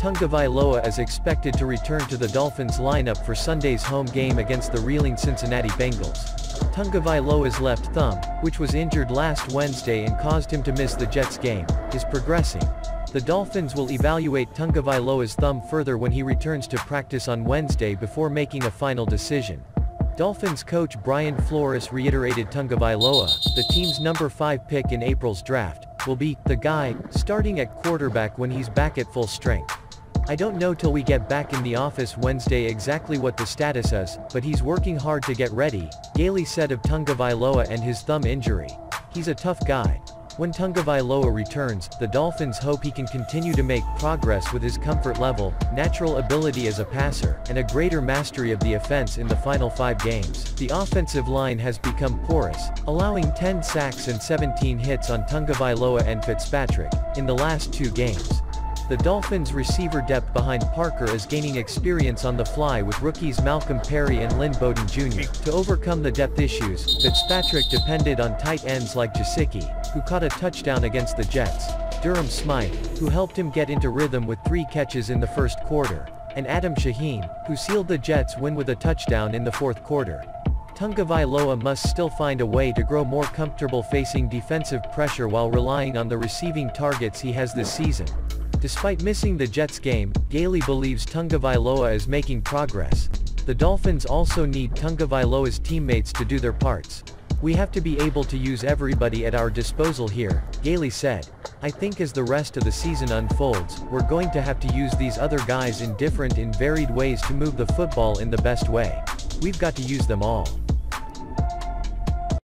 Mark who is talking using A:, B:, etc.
A: Tagovailoa is expected to return to the Dolphins lineup for Sunday's home game against the reeling Cincinnati Bengals. Tagovailoa's left thumb, which was injured last Wednesday and caused him to miss the Jets game, is progressing. The Dolphins will evaluate Tagovailoa's thumb further when he returns to practice on Wednesday before making a final decision. Dolphins coach Brian Flores reiterated Tagovailoa, the team's number 5 pick in April's draft, will be the guy starting at quarterback when he's back at full strength. I don't know till we get back in the office Wednesday exactly what the status is, but he's working hard to get ready, Gailey said of Tagovailoa and his thumb injury. He's a tough guy. When Tagovailoa returns, the Dolphins hope he can continue to make progress with his comfort level, natural ability as a passer, and a greater mastery of the offense in the final five games. The offensive line has become porous, allowing 10 sacks and 17 hits on Tagovailoa and Fitzpatrick, in the last two games. The Dolphins' receiver depth behind Parker is gaining experience on the fly with rookies Malcolm Perry and Lynn Bowden Jr. To overcome the depth issues, Fitzpatrick depended on tight ends like Gesicki, who caught a touchdown against the Jets, Durham Smythe, who helped him get into rhythm with three catches in the first quarter, and Adam Shaheen, who sealed the Jets' win with a touchdown in the fourth quarter. Tagovailoa must still find a way to grow more comfortable facing defensive pressure while relying on the receiving targets he has this season. Despite missing the Jets game, Gailey believes Tagovailoa is making progress. The Dolphins also need Tagovailoa's teammates to do their parts. We have to be able to use everybody at our disposal here, Gailey said. I think as the rest of the season unfolds, we're going to have to use these other guys in different and varied ways to move the football in the best way. We've got to use them all.